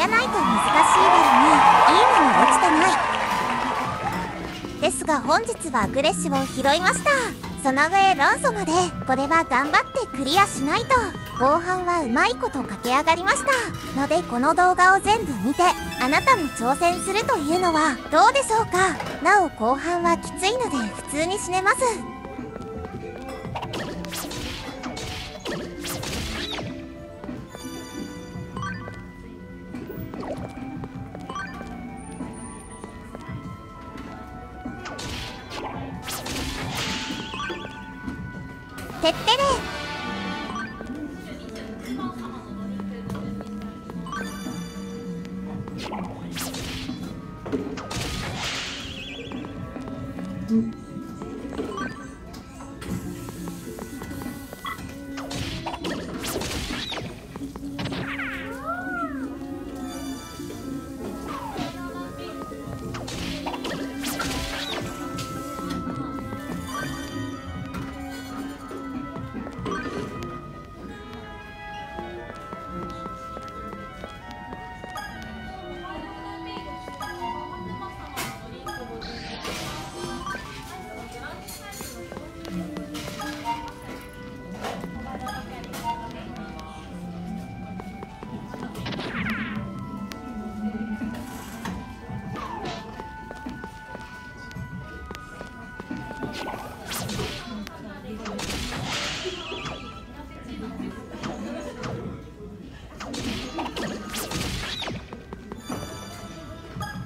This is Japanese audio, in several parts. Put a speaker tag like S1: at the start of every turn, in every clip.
S1: やないと難しい割にいいの落ちてないですが本日はグレッシュを拾いましたその上ロンソまでこれは頑張ってクリアしないと。後半はうまいこと駆け上がりました。のでこの動画を全部見てあなたも挑戦するというのはどうでしょうか？なお後半はきついので普通に死ねます。てってれ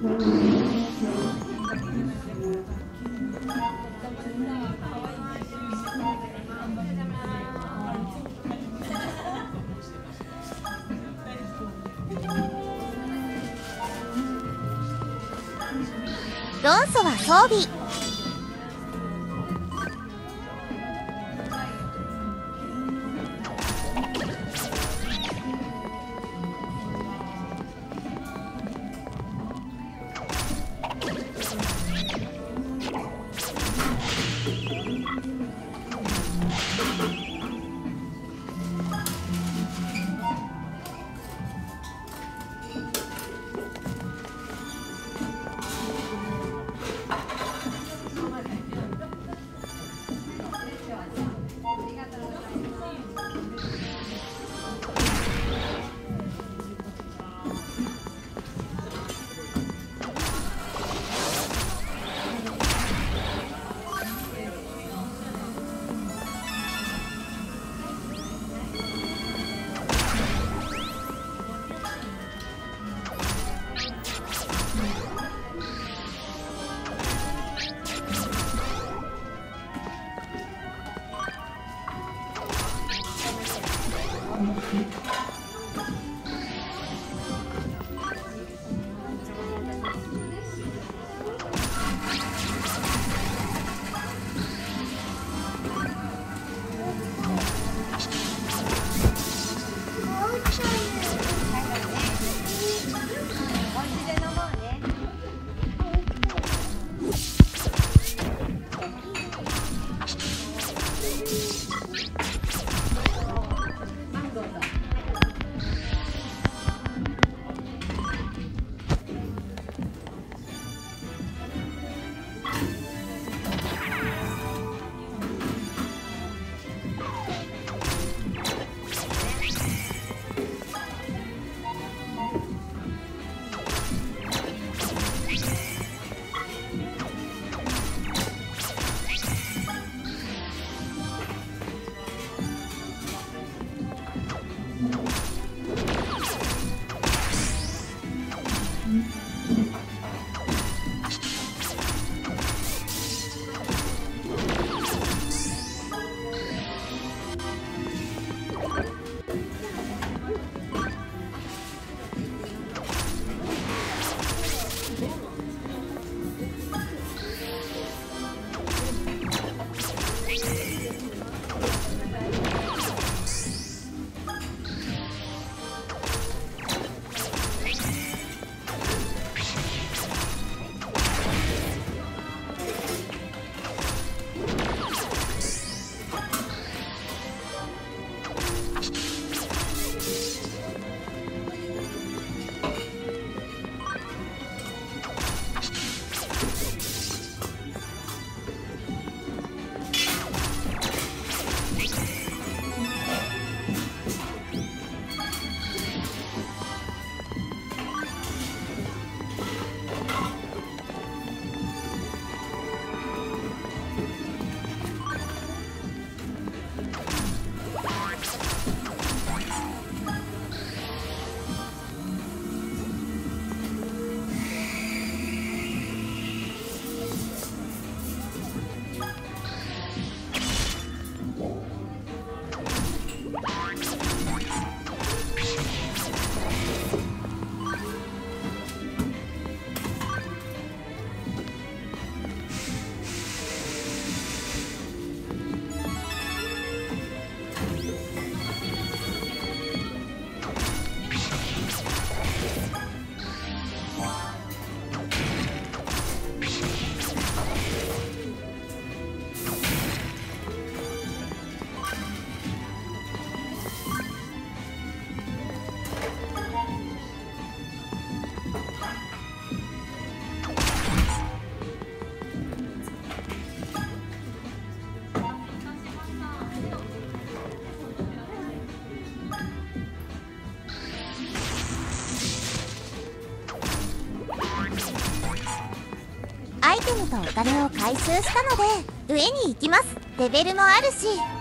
S1: ロンソは装備。アイテムとお金を回収したので上に行きます。レベルもあるし。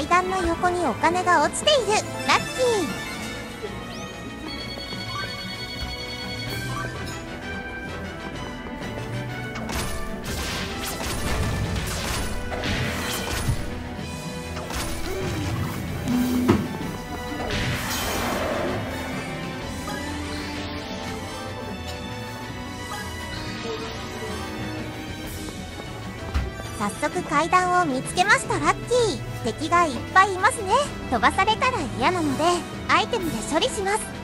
S1: 階段の横にお金が落ちている。ラッキー。早速階段を見つけましたラッキー。敵がいっぱいいますね。飛ばされたら嫌なのでアイテムで処理します。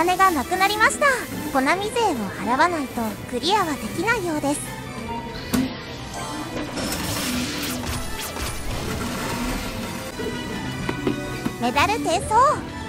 S1: 金がなくなりました。コナミ税を払わないとクリアはできないようです。メダル転送。